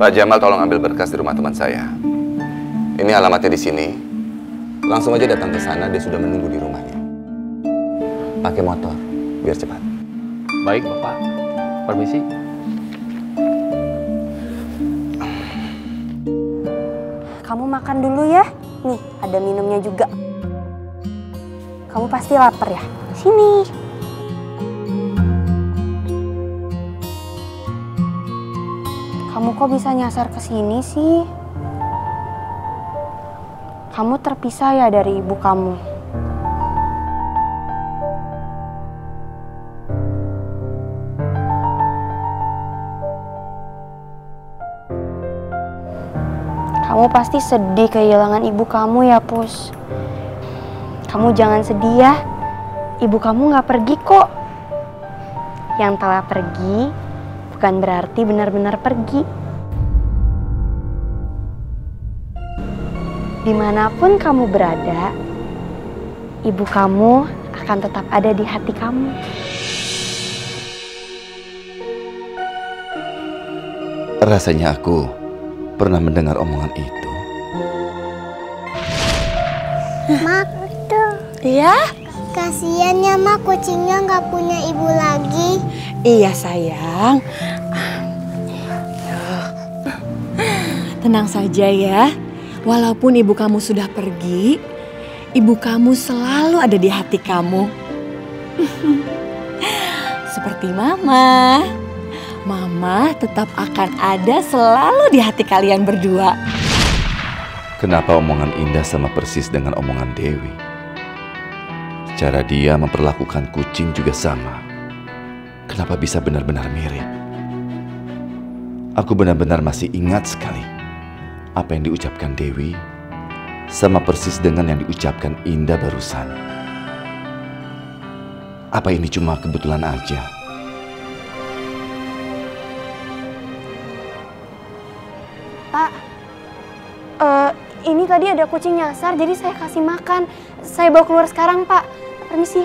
Pak Jamal tolong ambil berkas di rumah teman saya. Ini alamatnya di sini. Langsung aja datang ke sana, dia sudah menunggu di rumahnya. Pakai motor, biar cepat. Baik, Bapak. Permisi. Kamu makan dulu ya. Nih, ada minumnya juga. Kamu pasti lapar ya? Sini. Kamu kok bisa nyasar ke sini sih? Kamu terpisah ya dari ibu kamu. Kamu pasti sedih kehilangan ibu kamu ya, Pus. Kamu jangan sedih ya. Ibu kamu nggak pergi kok. Yang telah pergi bukan berarti benar-benar pergi. Di mana pun kamu berada, ibu kamu akan tetap ada di hati kamu. Rasanya aku pernah mendengar omongan itu. Mak, tuh. Iya? Kasian ya mak, kucingnya nggak punya ibu lagi. Iya sayang. Tenang saja ya. Walaupun ibu kamu sudah pergi, ibu kamu selalu ada di hati kamu. Seperti mama. Mama tetap akan ada selalu di hati kalian berdua. Kenapa omongan Indah sama persis dengan omongan Dewi? Cara dia memperlakukan kucing juga sama. Kenapa bisa benar-benar mirip? Aku benar-benar masih ingat sekali apa yang diucapkan Dewi sama persis dengan yang diucapkan Indah barusan. Apa ini cuma kebetulan aja? Pak, eh, ini tadi ada kucing nyasar, jadi saya kasih makan. Saya bawa keluar sekarang, Pak. Permisi.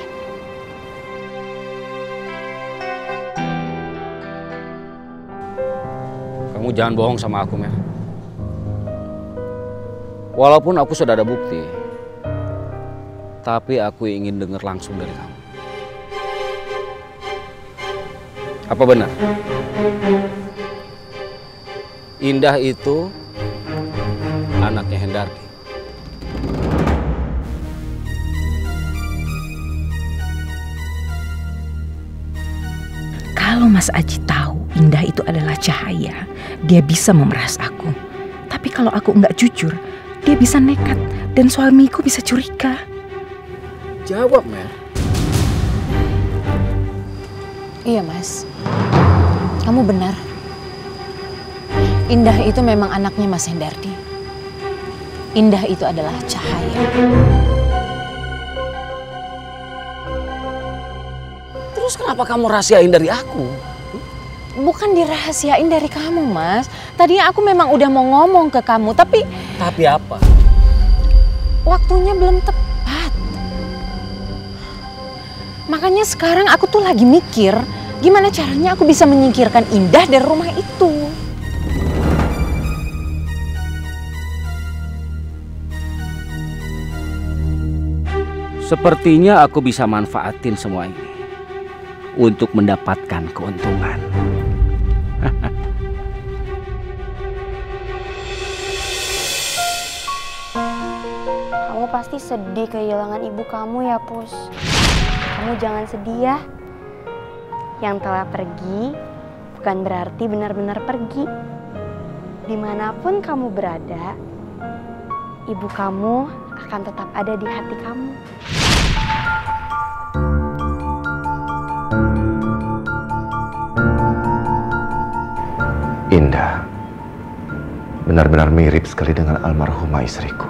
Kamu jangan bohong sama aku, Mer. Walaupun aku sudah ada bukti, tapi aku ingin dengar langsung dari kamu. Apa benar? Indah itu anaknya Hendardi. Kalau Mas Aji tahu Indah itu adalah cahaya, dia bisa memeras aku. Tapi kalau aku nggak jujur, dia bisa nekat dan suamiku bisa curiga. Jawab, Mer. Iya mas, kamu benar. Indah itu memang anaknya Mas Hendardi. Indah itu adalah cahaya. Terus kenapa kamu rahasiain dari aku? Bukan dirahasiain dari kamu mas. Tadinya aku memang udah mau ngomong ke kamu, tapi Tapi apa? waktunya belum tepat. Makanya sekarang aku tuh lagi mikir gimana caranya aku bisa menyingkirkan Indah dari rumah itu. Sepertinya aku bisa manfaatin semua ini untuk mendapatkan keuntungan. Pasti sedih kehilangan ibu kamu ya, Pus. Kamu jangan sedih ya. Yang telah pergi bukan berarti benar-benar pergi. Di mana pun kamu berada, ibu kamu akan tetap ada di hati kamu. Indah benar-benar mirip sekali dengan almarhumah istriku.